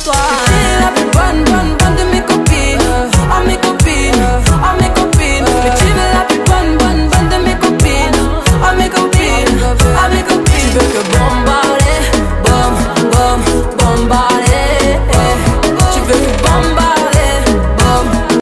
pontuar.